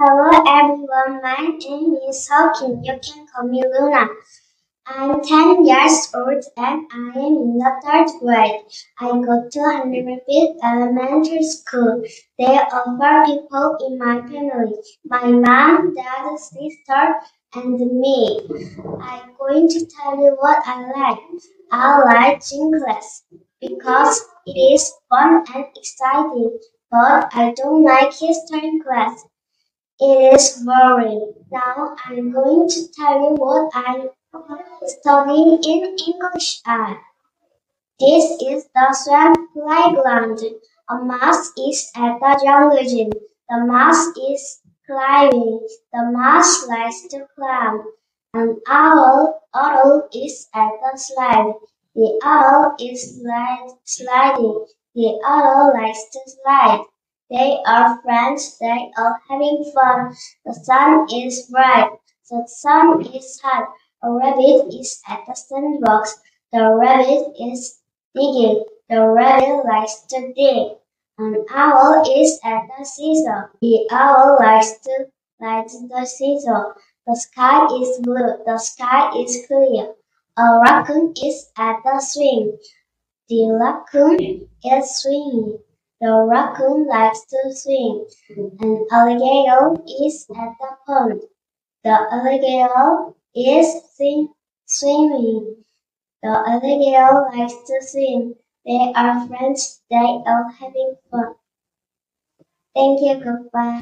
Hello everyone, my name is Hawking. You can call me Luna. I'm 10 years old and I am in the third grade. I go to Hundredfeet Elementary School. There are four people in my family. My mom, dad, sister, and me. I'm going to tell you what I like. I like class because it is fun and exciting, but I don't like history class. It is boring. Now I'm going to tell you what I'm studying in English Eye. This is the swamp playground. A mouse is at the jungle gym. The mouse is climbing. The mouse likes to climb. An owl, owl is at the slide. The owl is slide, sliding. The owl likes to slide. They are friends. They are having fun. The sun is bright. The sun is hot. A rabbit is at the sandbox. The rabbit is digging. The rabbit likes to dig. An owl is at the seesaw. The owl likes to ride the seesaw. The sky is blue. The sky is clear. A raccoon is at the swing. The raccoon is swinging. The raccoon likes to swim. An alligator is at the pond. The alligator is swim, swimming. The alligator likes to swim. They are friends. They are having fun. Thank you. Goodbye.